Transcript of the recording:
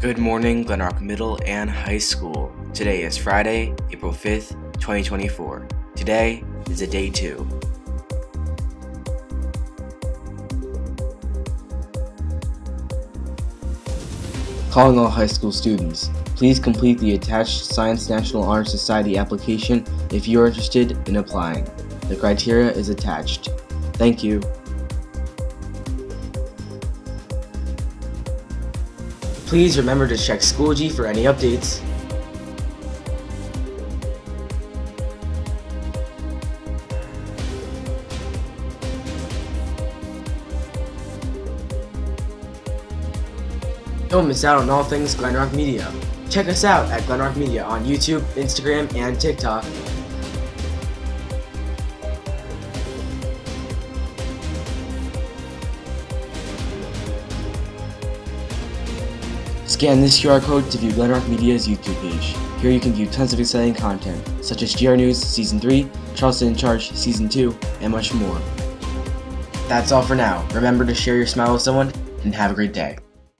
Good morning, Glen Rock Middle and High School. Today is Friday, April 5th, 2024. Today is a day two. Calling all high school students. Please complete the attached Science National Honor Society application if you are interested in applying. The criteria is attached. Thank you. Please remember to check Schoology for any updates. Don't miss out on all things Glen Rock Media. Check us out at Glen Rock Media on YouTube, Instagram, and TikTok. Scan this QR code to view Glen Rock Media's YouTube page. Here you can view tons of exciting content, such as GR News Season 3, Charleston in Charge Season 2, and much more. That's all for now. Remember to share your smile with someone, and have a great day.